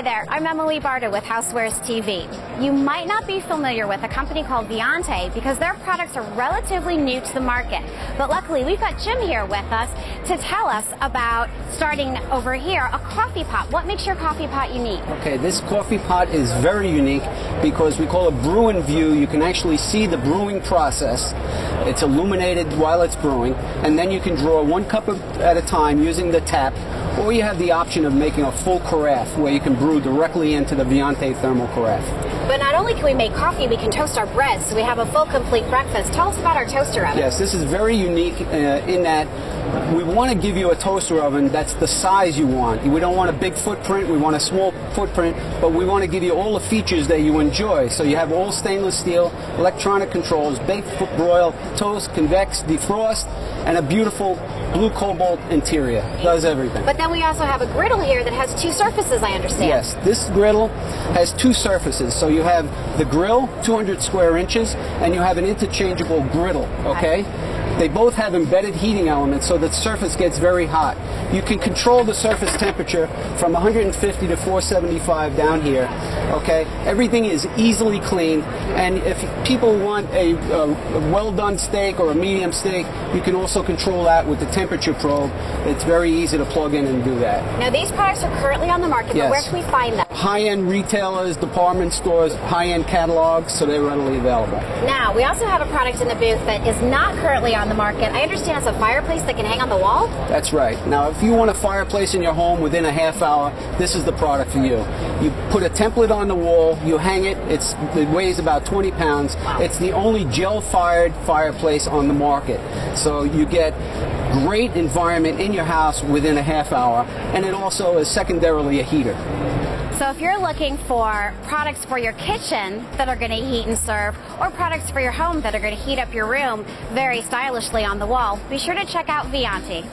Hi there, I'm Emily Barta with Housewares TV. You might not be familiar with a company called Viante because their products are relatively new to the market. But luckily, we've got Jim here with us to tell us about starting over here a coffee pot. What makes your coffee pot unique? Okay, this coffee pot is very unique because we call it brew view. You can actually see the brewing process. It's illuminated while it's brewing, and then you can draw one cup at a time using the tap or you have the option of making a full carafe where you can brew directly into the Viante thermal carafe. But not only can we make coffee, we can toast our bread, so we have a full complete breakfast. Tell us about our toaster oven. Yes, this is very unique uh, in that we want to give you a toaster oven that's the size you want. We don't want a big footprint, we want a small footprint, but we want to give you all the features that you enjoy. So you have all stainless steel, electronic controls, bake, broil, toast, convex, defrost, and a beautiful blue cobalt interior. Does everything. But then we also have a griddle here that has two surfaces, I understand. Yes, this griddle has two surfaces. So you have the grill, 200 square inches, and you have an interchangeable griddle, okay? They both have embedded heating elements so the surface gets very hot. You can control the surface temperature from 150 to 475 down here. Okay, everything is easily clean, and if people want a, a well done steak or a medium steak, you can also control that with the temperature probe. It's very easy to plug in and do that. Now these products are currently on the market, yes. but where can we find them? High-end retailers, department stores, high-end catalogs, so they're readily available. Now we also have a product in the booth that is not currently on the market. I understand it's a fireplace that can hang on the wall? That's right. Now, if you want a fireplace in your home within a half hour, this is the product for you. You put a template on the wall, you hang it, it's, it weighs about 20 pounds. It's the only gel-fired fireplace on the market. So you get great environment in your house within a half hour, and it also is secondarily a heater. So if you're looking for products for your kitchen that are going to heat and serve, or products for your home that are going to heat up your room very stylishly on the wall, be sure to check out Viante.